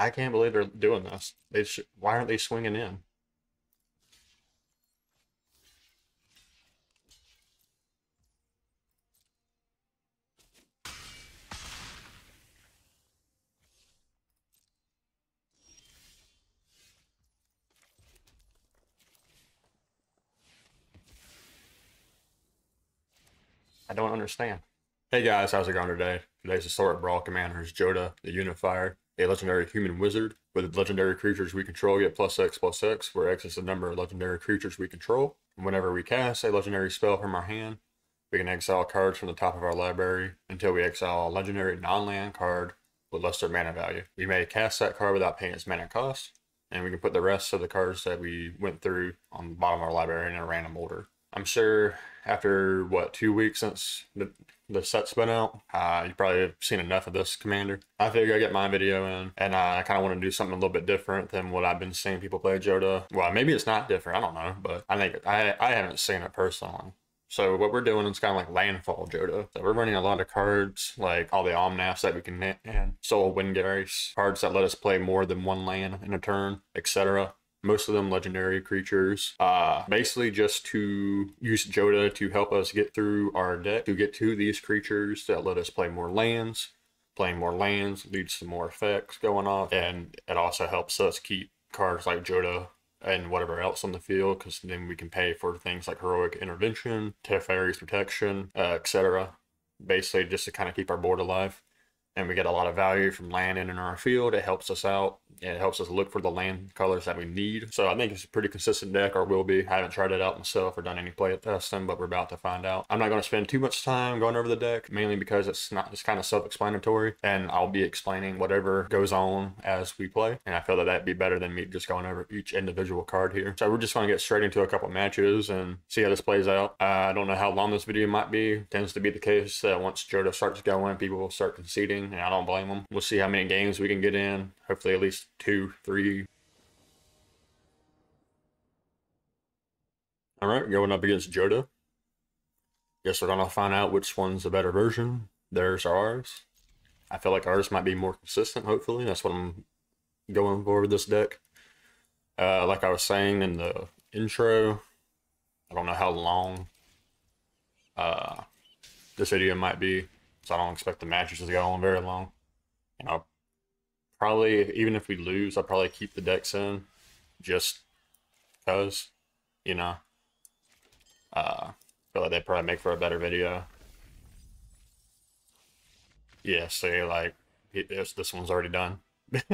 I can't believe they're doing this. They sh- why aren't they swinging in? I don't understand. Hey guys, how's it going today? Today's Historic Brawl Commander is Jodah, the Unifier, a legendary human wizard. With legendary creatures we control get plus X plus X, where X is the number of legendary creatures we control. And whenever we cast a legendary spell from our hand, we can exile cards from the top of our library until we exile a legendary non-land card with lesser mana value. We may cast that card without paying its mana cost, and we can put the rest of the cards that we went through on the bottom of our library in a random order. I'm sure after what two weeks since the the set's been out, uh, you probably have seen enough of this commander. I figure I get my video in, and I kind of want to do something a little bit different than what I've been seeing people play Jodah. Well, maybe it's not different. I don't know, but I think I I haven't seen it personally. So what we're doing is kind of like landfall Jodah. So we're running a lot of cards, like all the Omnaths that we can hit and Soul Windgarish, cards that let us play more than one land in a turn, etc most of them legendary creatures. Uh, basically just to use Jodah to help us get through our deck, to get to these creatures that let us play more lands. Playing more lands leads to more effects going off, and it also helps us keep cards like Jodah and whatever else on the field, because then we can pay for things like Heroic Intervention, Teferi's Protection, uh, etc. Basically, just to kind of keep our board alive and we get a lot of value from land in our field. It helps us out. It helps us look for the land colors that we need. So I think it's a pretty consistent deck, or will be. I haven't tried it out myself or done any play testing, but we're about to find out. I'm not going to spend too much time going over the deck, mainly because it's not it's kind of self-explanatory, and I'll be explaining whatever goes on as we play. And I feel that that'd be better than me just going over each individual card here. So we're just going to get straight into a couple matches and see how this plays out. Uh, I don't know how long this video might be. Tends to be the case that once Jodah starts going, people will start conceding and I don't blame them. We'll see how many games we can get in. Hopefully, at least two, three. All right, going up against Jodah. Guess we're gonna find out which one's the better version. Theirs or ours. I feel like ours might be more consistent. Hopefully, that's what I'm going for with this deck. Uh, like I was saying in the intro, I don't know how long uh, this video might be. So I don't expect the matches to go on very long. You know, probably even if we lose, I'll probably keep the decks in just because, you know, uh, feel like they probably make for a better video. Yeah, see, like, this, this one's already done.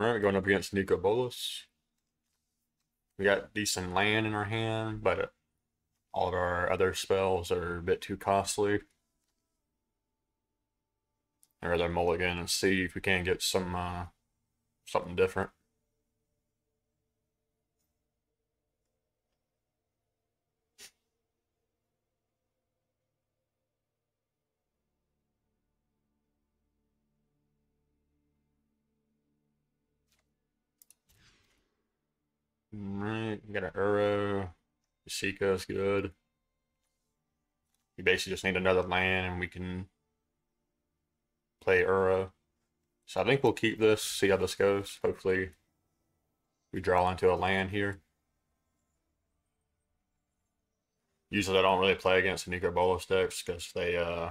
Alright, going up against Nicol Bolas. We got decent land in our hand, but all of our other spells are a bit too costly. I'd rather mulligan and see if we can get some uh, something different. Alright, we got an Uro. Sheikah is good. We basically just need another land and we can play Uro. So I think we'll keep this, see how this goes. Hopefully we draw into a land here. Usually I don't really play against the Nicol Bolas decks because they uh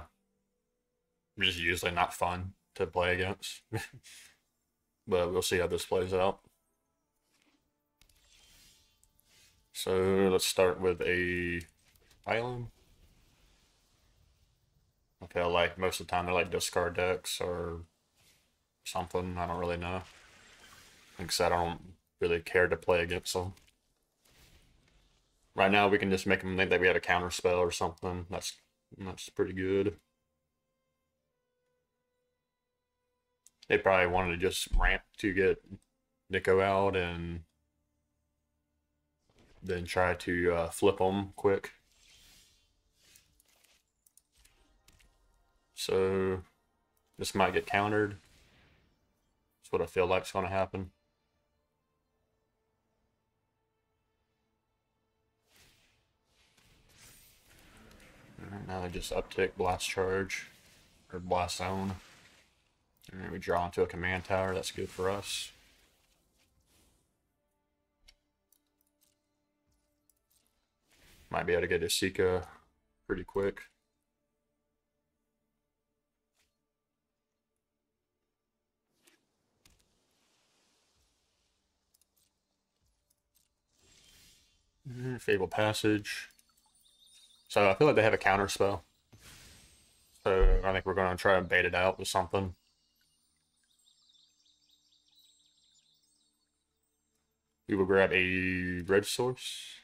are just usually not fun to play against. but we'll see how this plays out. So let's start with a island. I feel like most of the time they're like discard decks or something. I don't really know. Like I don't really care to play against them. Right now we can just make them think that we have a counter spell or something. That's that's pretty good. They probably wanted to just ramp to get Nico out and then try to uh, flip them quick. So this might get countered. That's what I feel like is going to happen. Right, now they just uptick blast charge or blast zone. And we draw into a command tower. That's good for us. Might be able to get Esika pretty quick. Mm, Fable Passage. So I feel like they have a counter spell. So I think we're going to try and bait it out with something. We will grab a red source.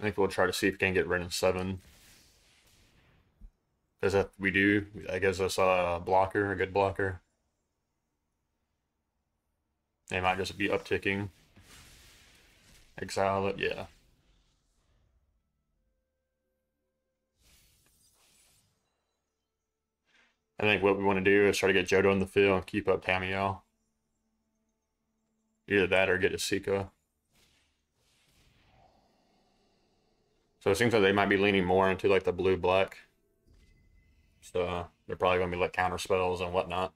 I think we'll try to see if we can get rid of seven. Because if we do, that gives us a blocker, a good blocker. They might just be upticking. Exile it, yeah. I think what we want to do is try to get Jodah in the field and keep up Tamiyo. Either that or get Esika. So it seems like they might be leaning more into like the blue black. So they're probably going to be like counter spells and whatnot.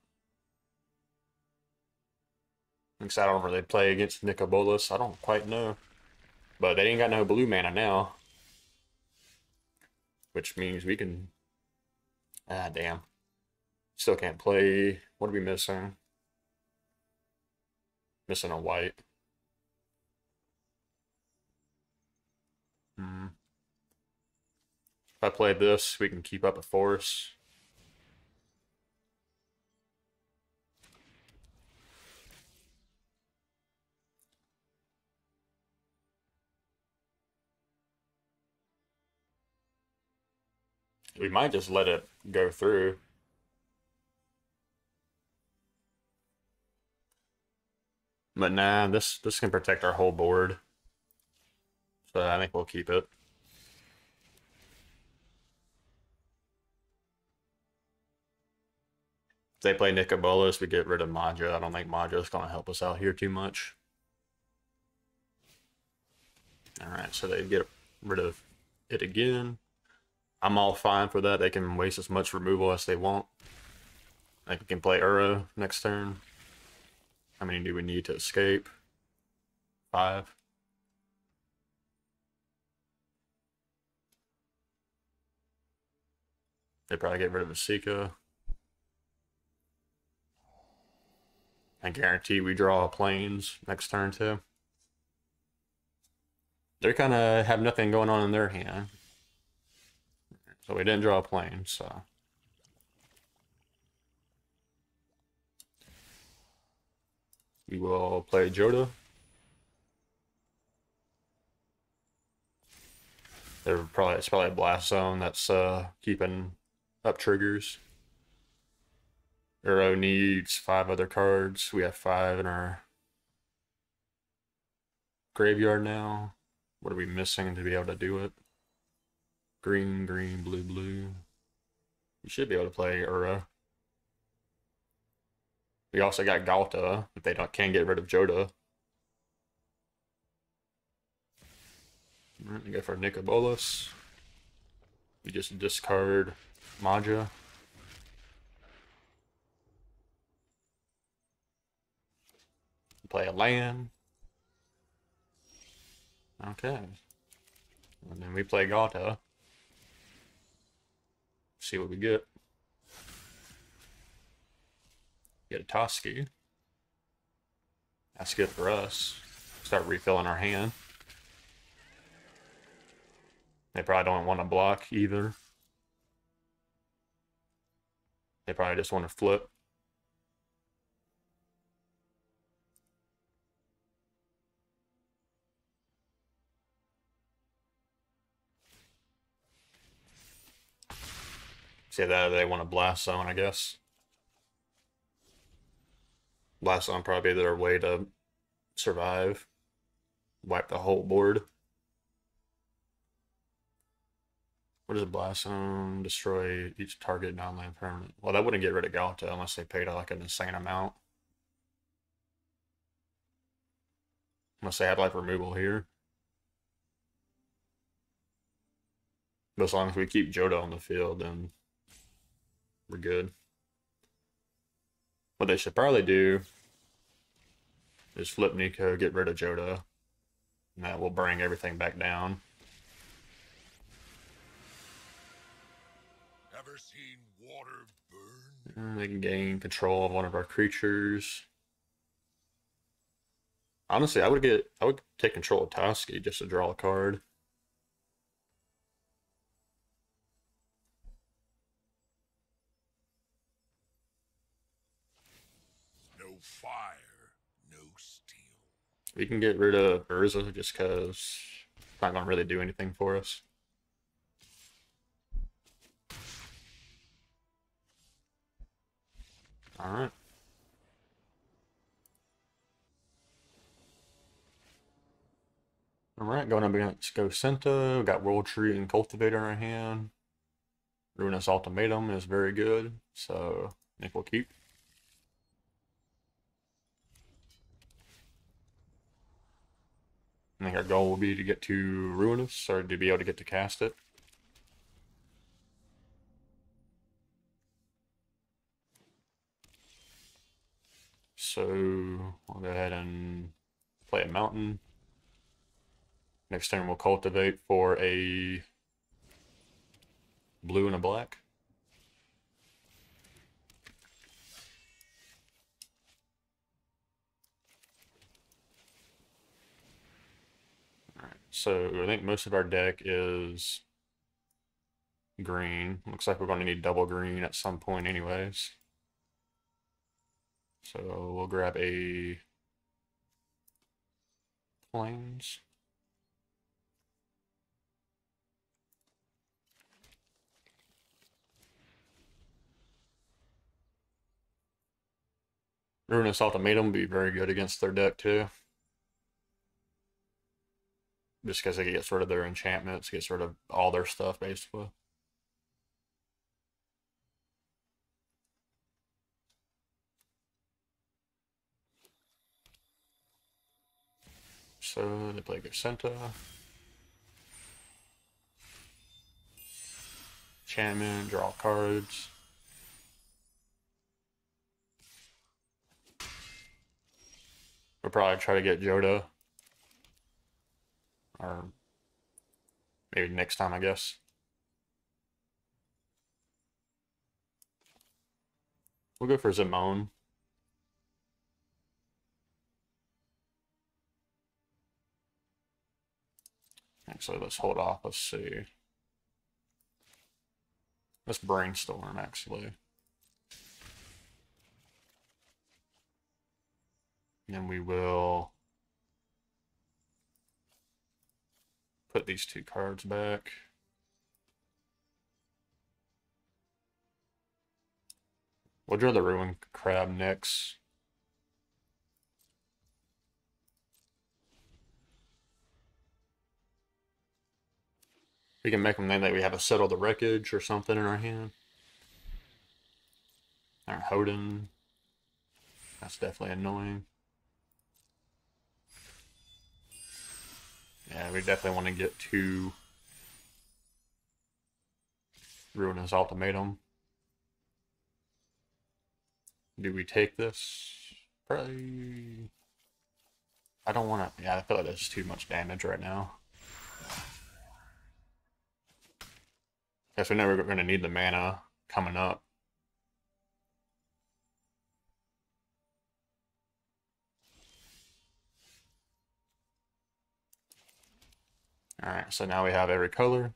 Thinks I don't really play against Nicol Bolas. I don't quite know. But they ain't got no blue mana now. Which means we can... Ah, damn. Still can't play. What are we missing? Missing a white. Hmm. If I play this, we can keep up a force. We might just let it go through. But nah, this this can protect our whole board. So I think we'll keep it. They play Nicol Bolas, we get rid of Maja. I don't think Maja is going to help us out here too much. Alright, so they get rid of it again. I'm all fine for that. They can waste as much removal as they want. Like we can play Uro next turn. How many do we need to escape? Five. They probably get rid of Esika. I guarantee we draw planes next turn too. They kind of have nothing going on in their hand. So we didn't draw a plane, so. We will play Jodah. They're probably it's probably a blast zone that's uh, keeping up triggers. Uro needs five other cards. We have five in our graveyard now. What are we missing to be able to do it? Green, green, blue, blue. We should be able to play Uro. We also got Ghalta, if they don't can get rid of Jodah. Alright, we go for Nicol Bolas. We just discard Maja. Play a land. Okay. And then we play Ghalta see what we get. Get a Toski. That's good for us. Start refilling our hand. They probably don't want to block either. They probably just want to flip. Say that they want to blast zone, I guess. Blast zone probably their way to survive. Wipe the whole board. What is a blast zone? Destroy each target non-land permanent. Well, that wouldn't get rid of Ghalta unless they paid like an insane amount. Unless they had like removal here. But as long as we keep Jodah on the field, then we're good. What they should probably do is flip Nico, get rid of Jodah, and that will bring everything back down. Ever seen water burn? And they can gain control of one of our creatures. Honestly, I would get I would take control of Toski just to draw a card. We can get rid of Urza just because it's not gonna really do anything for us. Alright. Alright, going up against Go-Shintai. We got World Tree and Cultivator in our hand. Ruinous Ultimatum is very good, so I think we'll keep. I think our goal will be to get to Ruinous, or to be able to get to cast it. So, I'll go ahead and play a mountain. Next turn we'll cultivate for a blue and a black. So I think most of our deck is green. Looks like we're going to need double green at some point anyways. So we'll grab a plains. Ruinous Ultimatum would be very good against their deck too. Just because they get sort of their enchantments, get sort of all their stuff basically. So they play Go-Shintai. Enchantment, draw cards. We'll probably try to get Jodah. Or maybe next time, I guess. We'll go for Zimone. Actually, let's hold off. Let's see. Let's brainstorm, actually. And we will put these two cards back. We'll draw the Ruin Crab next. We can make them think that we have a Settle the Wreckage or something in our hand. Our Hoden. That's definitely annoying. Yeah, we definitely want to get to Ruinous Ultimatum. Do we take this? Probably. I don't want to. Yeah, I feel like that's too much damage right now. Guess we're going to need the mana coming up. Alright, so now we have every color.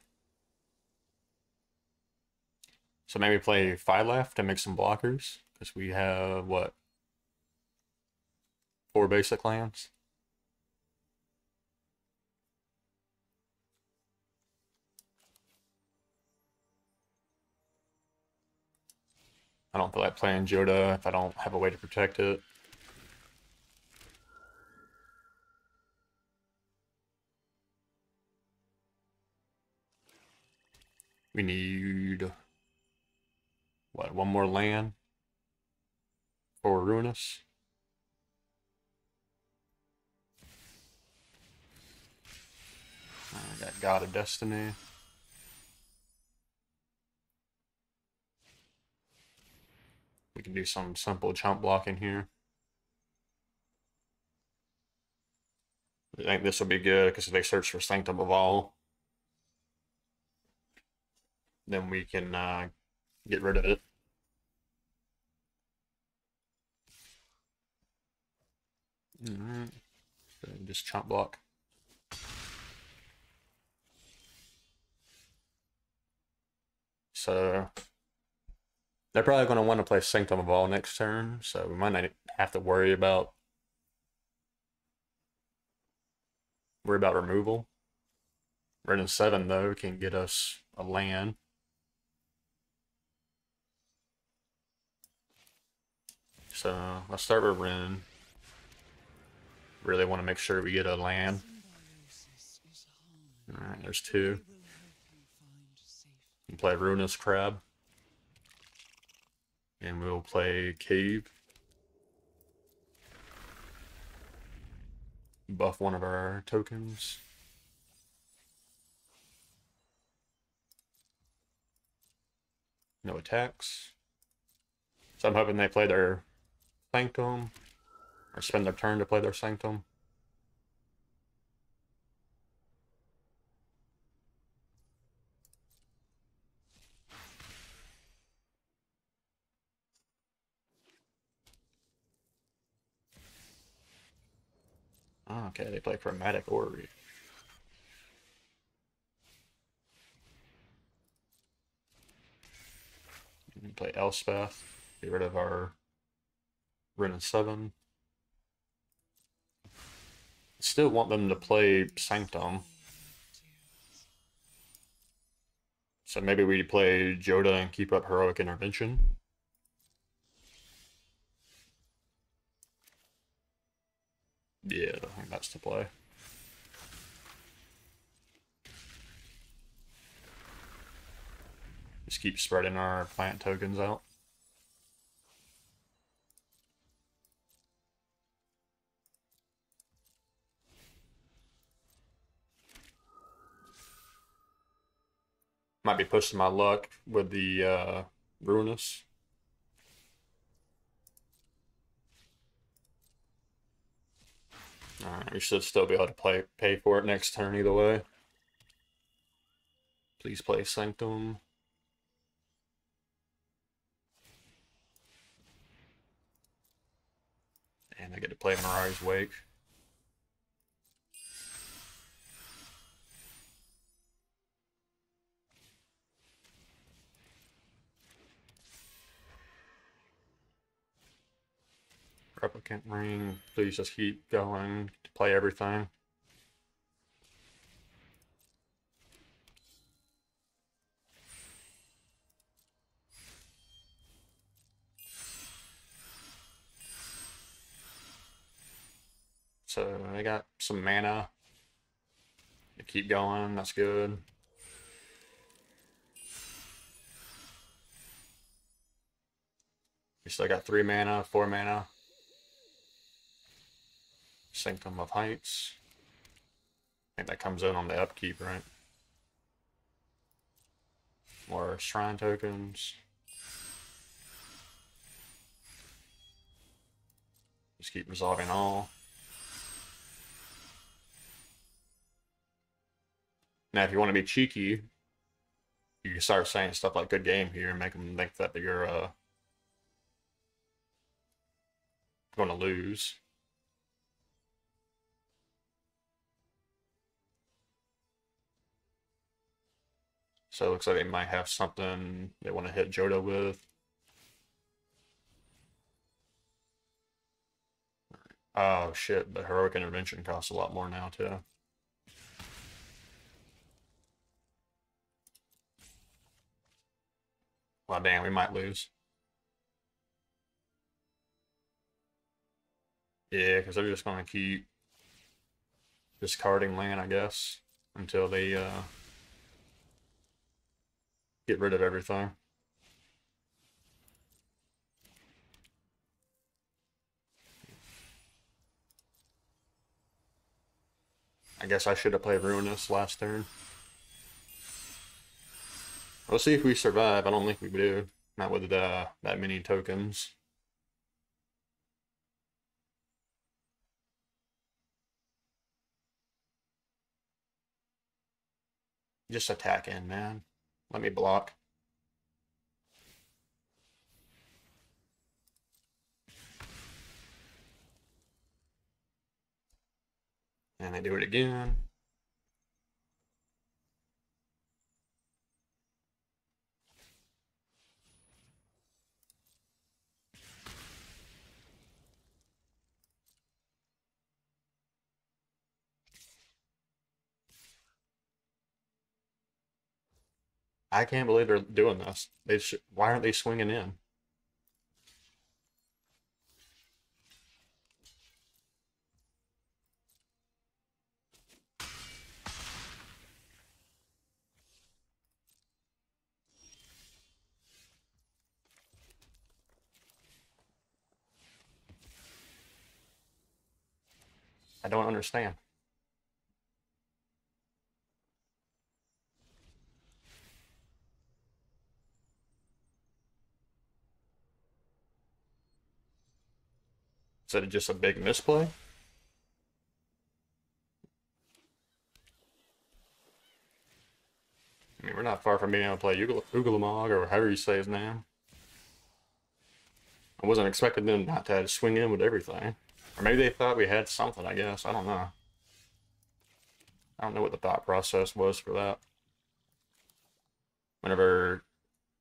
So maybe play five left and make some blockers. Because we have, what? Four basic lands. I don't feel like playing Jodah if I don't have a way to protect it. We need, what, one more land for Ruinous? I got God of Destiny. We can do some simple chump blocking here. I think this will be good because if they search for Sanctum of All, then we can uh, get rid of it. Alright, so just chump block. So they're probably going to want to play Sanctum of All next turn, so we might not have to worry about worry about removal. Wrenn and Seven though can get us a land. So let's start with Wrenn. Really want to make sure we get a land. Alright, there's two. We play Ruinous Crab. And we'll play Cave. Buff one of our tokens. No attacks. So I'm hoping they play their Sanctum. Or spend their turn to play their Sanctum. Okay, they play Chromatic Orrery. Play Elspeth. Get rid of our Wrenn and 7. Still want them to play Sanctum. So maybe we play Jodah and keep up Heroic Intervention. Yeah, I think that's the play. Just keep spreading our plant tokens out. Might be pushing my luck with the uh, Ruinous. Alright, we should still be able to play pay for it next turn either way. Please play Sanctum. And I get to play Mirari's Wake. Replicant ring. Please just keep going to play everything. So I got some mana to keep going. That's good. We still got three mana, four mana. Sanctum of Heights. I think that comes in on the upkeep, right? More shrine tokens. Just keep resolving all. Now, if you want to be cheeky, you can start saying stuff like "good game" here and make them think that you're uh, going to lose. So it looks like they might have something they want to hit Jodah with. Oh shit, the heroic intervention costs a lot more now too. Well, damn, we might lose. Yeah, because they're just going to keep discarding land, I guess, until they uh, get rid of everything. I guess I should have played Ruinous last turn. We'll see if we survive. I don't think we do. Not with uh, that many tokens. Just attack in, man. Let me block. And I do it again. I can't believe they're doing this. They sh- why aren't they swinging in? I don't understand. Is of just a big misplay? I mean, we're not far from being able to play Ugalamog or however you say his name. I wasn't expecting them not to, to swing in with everything. Or maybe they thought we had something, I guess. I don't know. I don't know what the thought process was for that. Whenever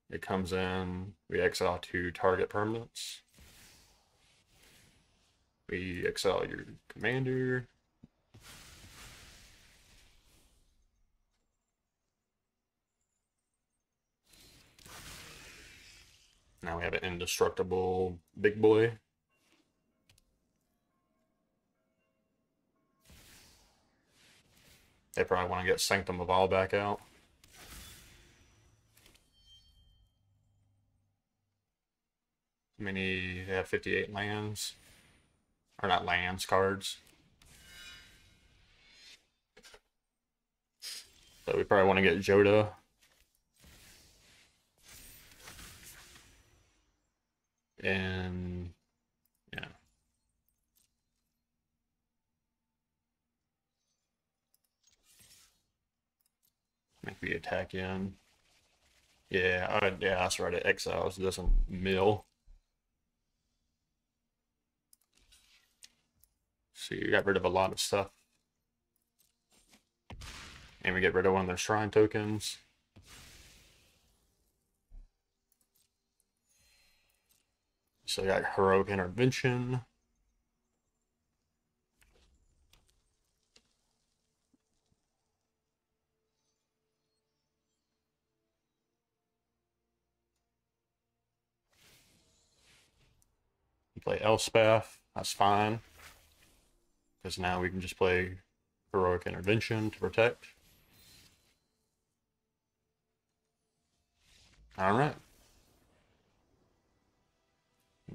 it comes in, we exile two target permanents. We exile your commander. Now we have an indestructible big boy. They probably want to get Sanctum of All back out. Many? Have 58 lands. Or not lands, cards. So we probably want to get Jodah. And yeah. Make the attack in. Yeah, I, yeah, that's right. It exiles doesn't mill. So you got rid of a lot of stuff. And we get rid of one of their shrine tokens. So we got heroic intervention. You play Elspeth, that's fine. Because now we can just play heroic intervention to protect. Alright.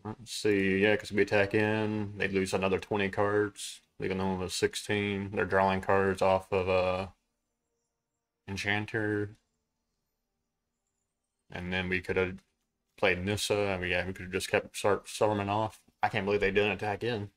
Let's see, yeah, because we attack in, they lose another 20 cards, leaving them with 16. They're drawing cards off of uh, Enchanter. And then we could have played Nissa, and we, yeah, we could have just kept start storming off. I can't believe they didn't attack in.